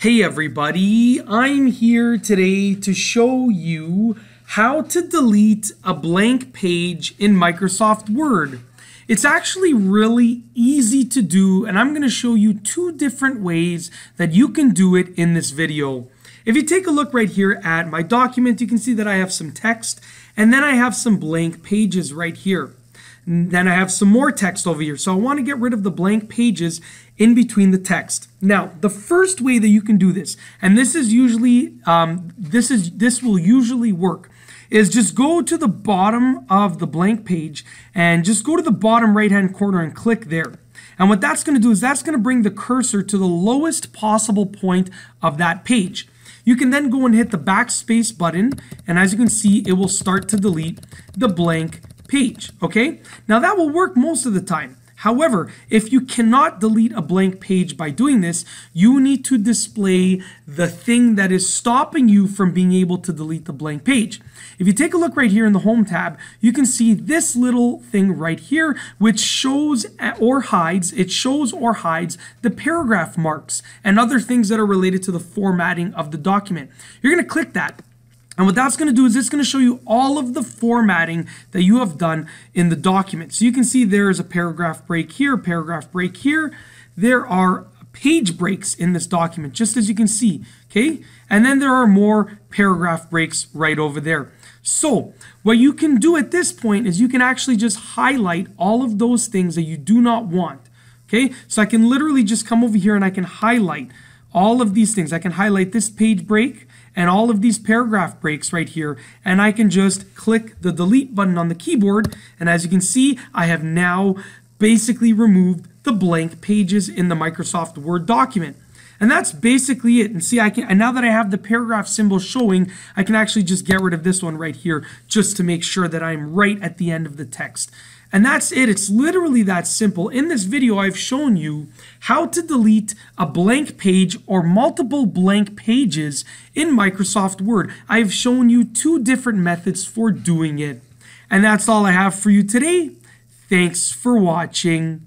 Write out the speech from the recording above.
Hey everybody, I'm here today to show you how to delete a blank page in Microsoft Word. It's actually really easy to do and I'm going to show you two different ways that you can do it in this video. If you take a look right here at my document, you can see that I have some text and then I have some blank pages right here. Then I have some more text over here. So I want to get rid of the blank pages in between the text. Now, the first way that you can do this, and this is usually, um, this is this will usually work, is just go to the bottom of the blank page and just go to the bottom right hand corner and click there. And what that's going to do is that's going to bring the cursor to the lowest possible point of that page. You can then go and hit the backspace button, and as you can see, it will start to delete the blank page, okay? Now that will work most of the time. However, if you cannot delete a blank page by doing this, you need to display the thing that is stopping you from being able to delete the blank page. If you take a look right here in the Home tab, you can see this little thing right here, which shows or hides, it shows or hides the paragraph marks and other things that are related to the formatting of the document. You're going to click that. And what that's going to do is it's going to show you all of the formatting that you have done in the document. So you can see there is a paragraph break here, paragraph break here. There are page breaks in this document, just as you can see, okay? And then there are more paragraph breaks right over there. So what you can do at this point is you can actually just highlight all of those things that you do not want, okay? So I can literally just come over here and I can highlight all of these things. I can highlight this page break and all of these paragraph breaks right here and I can just click the delete button on the keyboard and as you can see I have now basically removed the blank pages in the Microsoft Word document. And that's basically it. And see, I can, and now that I have the paragraph symbol showing, I can actually just get rid of this one right here just to make sure that I'm right at the end of the text. And that's it. It's literally that simple. In this video, I've shown you how to delete a blank page or multiple blank pages in Microsoft Word. I've shown you two different methods for doing it. And that's all I have for you today. Thanks for watching.